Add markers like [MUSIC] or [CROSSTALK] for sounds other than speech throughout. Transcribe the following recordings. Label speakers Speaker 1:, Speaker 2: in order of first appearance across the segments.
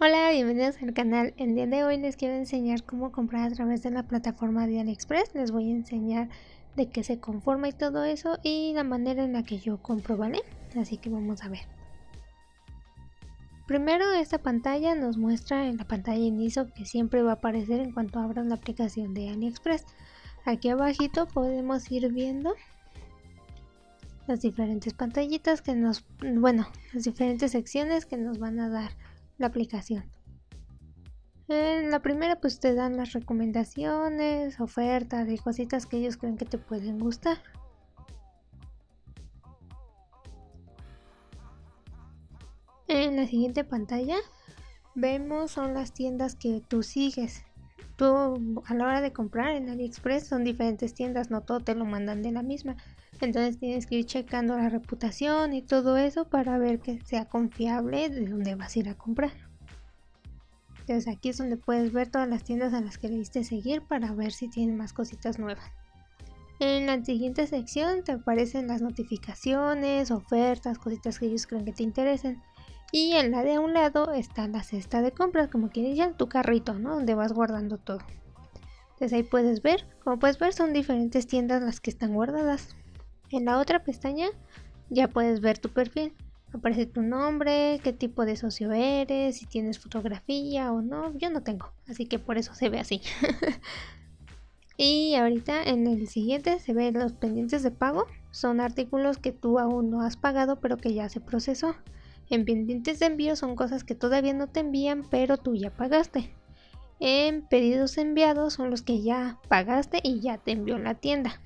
Speaker 1: Hola, bienvenidos al canal. El día de hoy les quiero enseñar cómo comprar a través de la plataforma de AliExpress. Les voy a enseñar de qué se conforma y todo eso y la manera en la que yo compro, ¿vale? Así que vamos a ver. Primero esta pantalla nos muestra en la pantalla inicio que siempre va a aparecer en cuanto abran la aplicación de AliExpress. Aquí abajito podemos ir viendo las diferentes pantallitas que nos, bueno, las diferentes secciones que nos van a dar la aplicación. En la primera pues te dan las recomendaciones, ofertas y cositas que ellos creen que te pueden gustar. En la siguiente pantalla vemos son las tiendas que tú sigues. Tú a la hora de comprar en AliExpress son diferentes tiendas, no todo te lo mandan de la misma. Entonces tienes que ir checando la reputación y todo eso para ver que sea confiable de dónde vas a ir a comprar. Entonces aquí es donde puedes ver todas las tiendas a las que le diste seguir para ver si tienen más cositas nuevas. En la siguiente sección te aparecen las notificaciones, ofertas, cositas que ellos creen que te interesen. Y en la de un lado está la cesta de compras, como quien dice, tu carrito, ¿no? Donde vas guardando todo. Entonces ahí puedes ver, como puedes ver son diferentes tiendas las que están guardadas. En la otra pestaña ya puedes ver tu perfil. Aparece tu nombre, qué tipo de socio eres, si tienes fotografía o no. Yo no tengo, así que por eso se ve así. [LAUGHS] y ahorita en el siguiente se ven los pendientes de pago. Son artículos que tú aún no has pagado pero que ya se procesó. En pendientes de envío son cosas que todavía no te envían pero tú ya pagaste. En pedidos enviados son los que ya pagaste y ya te envió la tienda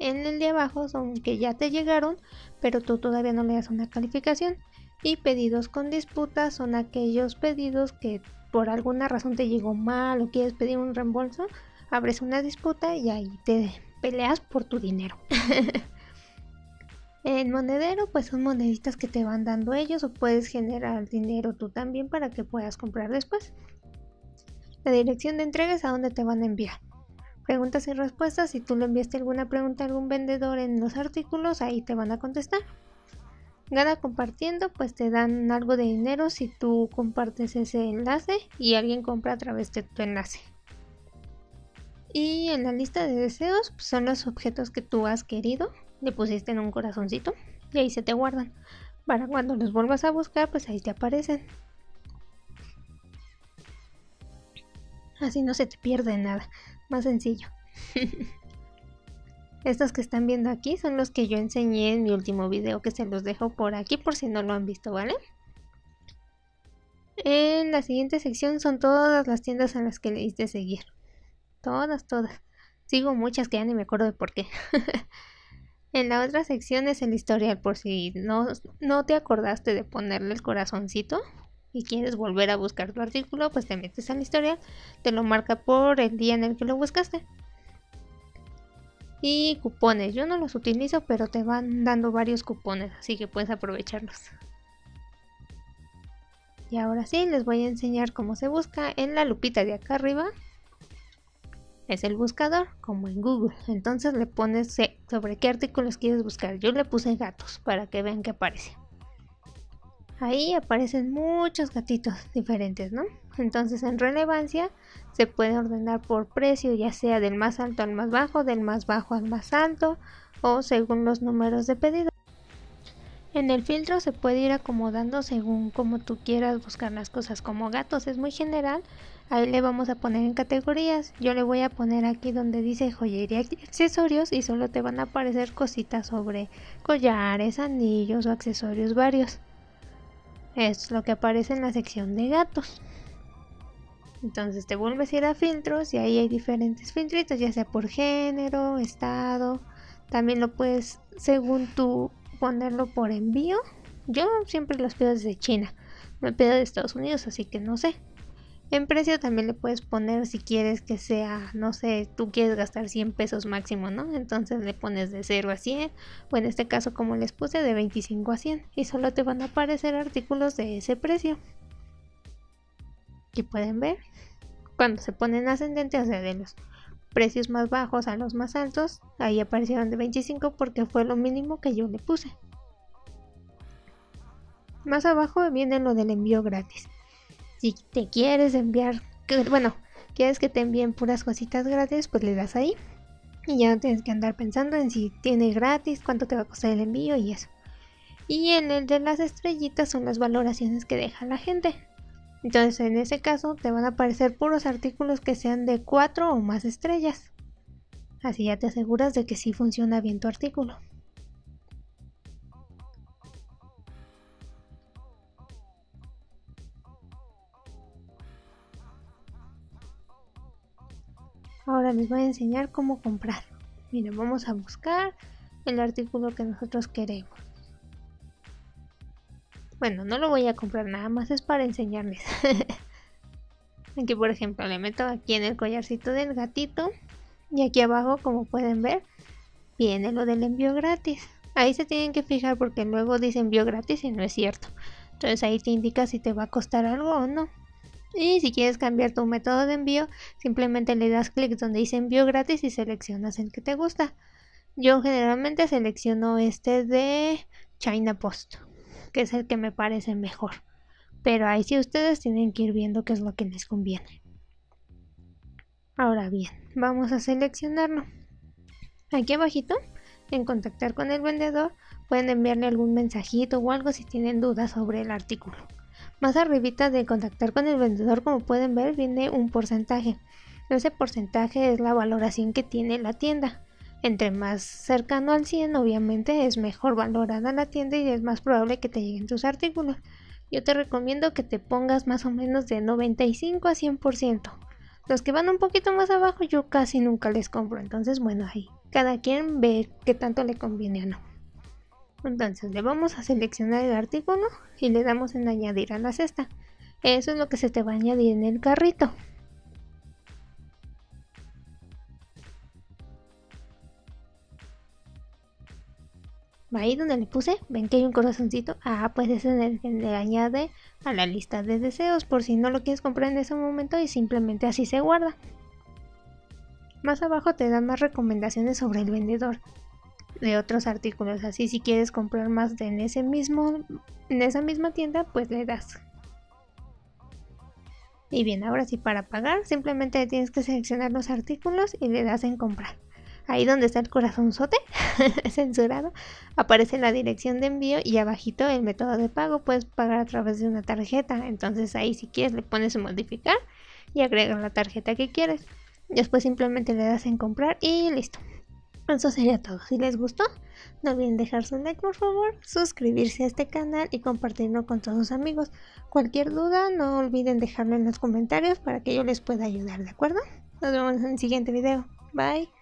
Speaker 1: en el de abajo son que ya te llegaron, pero tú todavía no le das una calificación. Y pedidos con disputa son aquellos pedidos que por alguna razón te llegó mal o quieres pedir un reembolso, abres una disputa y ahí te peleas por tu dinero. [LAUGHS] en monedero, pues son moneditas que te van dando ellos o puedes generar dinero tú también para que puedas comprar después. La dirección de entrega es a donde te van a enviar preguntas y respuestas. Si tú le enviaste alguna pregunta a algún vendedor en los artículos, ahí te van a contestar. Gana compartiendo, pues te dan algo de dinero si tú compartes ese enlace y alguien compra a través de tu enlace. Y en la lista de deseos pues, son los objetos que tú has querido, le pusiste en un corazoncito y ahí se te guardan. Para cuando los vuelvas a buscar, pues ahí te aparecen. Así no se te pierde nada más sencillo. [LAUGHS] Estos que están viendo aquí son los que yo enseñé en mi último video que se los dejo por aquí por si no lo han visto, ¿vale? En la siguiente sección son todas las tiendas a las que le diste seguir. Todas, todas. Sigo muchas que ya ni me acuerdo de por qué. [LAUGHS] en la otra sección es el historial por si no, no te acordaste de ponerle el corazoncito y quieres volver a buscar tu artículo, pues te metes al historial, te lo marca por el día en el que lo buscaste. Y cupones, yo no los utilizo, pero te van dando varios cupones, así que puedes aprovecharlos. Y ahora sí, les voy a enseñar cómo se busca en la lupita de acá arriba. Es el buscador, como en Google. Entonces le pones sobre qué artículos quieres buscar. Yo le puse gatos para que vean que aparece ahí aparecen muchos gatitos diferentes, ¿no? Entonces en relevancia se puede ordenar por precio, ya sea del más alto al más bajo, del más bajo al más alto o según los números de pedido. En el filtro se puede ir acomodando según como tú quieras buscar las cosas. Como gatos es muy general, ahí le vamos a poner en categorías. Yo le voy a poner aquí donde dice joyería y accesorios y solo te van a aparecer cositas sobre collares, anillos o accesorios varios es lo que aparece en la sección de gatos. Entonces te vuelves a ir a filtros y ahí hay diferentes filtritos, ya sea por género, estado. También lo puedes, según tú, ponerlo por envío. Yo siempre los pido desde China. Me pido de Estados Unidos, así que no sé. En precio también le puedes poner si quieres que sea, no sé, tú quieres gastar 100 pesos máximo, ¿no? Entonces le pones de 0 a 100, o en este caso como les puse de 25 a 100, y solo te van a aparecer artículos de ese precio. Aquí pueden ver, cuando se ponen ascendente, o de los precios más bajos a los más altos, ahí aparecieron de 25 porque fue lo mínimo que yo le puse. Más abajo viene lo del envío gratis. Si te quieres enviar, bueno, quieres que te envíen puras cositas gratis, pues le das ahí. Y ya no tienes que andar pensando en si tiene gratis, cuánto te va a costar el envío y eso. Y en el de las estrellitas son las valoraciones que deja la gente. Entonces en ese caso te van a aparecer puros artículos que sean de 4 o más estrellas. Así ya te aseguras de que sí funciona bien tu artículo. Ahora les voy a enseñar cómo comprar. Miren, vamos a buscar el artículo que nosotros queremos. Bueno, no lo voy a comprar nada más, es para enseñarles. [LAUGHS] aquí por ejemplo le meto aquí en el collarcito del gatito. Y aquí abajo, como pueden ver, viene lo del envío gratis. Ahí se tienen que fijar porque luego dice envío gratis y no es cierto. Entonces ahí te indica si te va a costar algo o no. Y si quieres cambiar tu método de envío, simplemente le das clic donde dice envío gratis y seleccionas el que te gusta. Yo generalmente selecciono este de China Post que es el que me parece mejor. Pero ahí sí ustedes tienen que ir viendo qué es lo que les conviene. Ahora bien, vamos a seleccionarlo. Aquí abajito, en contactar con el vendedor, pueden enviarle algún mensajito o algo si tienen dudas sobre el artículo. Más arribita de contactar con el vendedor, como pueden ver, viene un porcentaje. Ese porcentaje es la valoración que tiene la tienda. Entre más cercano al 100, obviamente es mejor valorada la tienda y es más probable que te lleguen tus artículos. Yo te recomiendo que te pongas más o menos de 95 a 100%. Los que van un poquito más abajo yo casi nunca les compro. Entonces, bueno, ahí cada quien ve qué tanto le conviene o no. Entonces le vamos a seleccionar el artículo y le damos en añadir a la cesta. Eso es lo que se te va a añadir en el carrito. ahí donde le puse, ven que hay un corazoncito, ah, pues ese es el que le añade a la lista de deseos por si no lo quieres comprar en ese momento y simplemente así se guarda. Más abajo te dan más recomendaciones sobre el vendedor de otros artículos, así si quieres comprar más de en ese mismo en esa misma tienda, pues le das. Y bien, ahora sí para pagar, simplemente tienes que seleccionar los artículos y le das en comprar ahí donde está el corazonzote [LAUGHS] censurado, aparece la dirección de envío y abajito el método de pago. Puedes pagar a través de una tarjeta. Entonces ahí si quieres le pones modificar y agregas la tarjeta que quieres. Después simplemente le das en comprar y listo. Eso sería todo. Si les gustó, no olviden dejar su like por favor, suscribirse a este canal y compartirlo con todos sus amigos. Cualquier duda, no olviden dejarlo en los comentarios para que yo les pueda ayudar, ¿de acuerdo? Nos vemos en el siguiente video. Bye.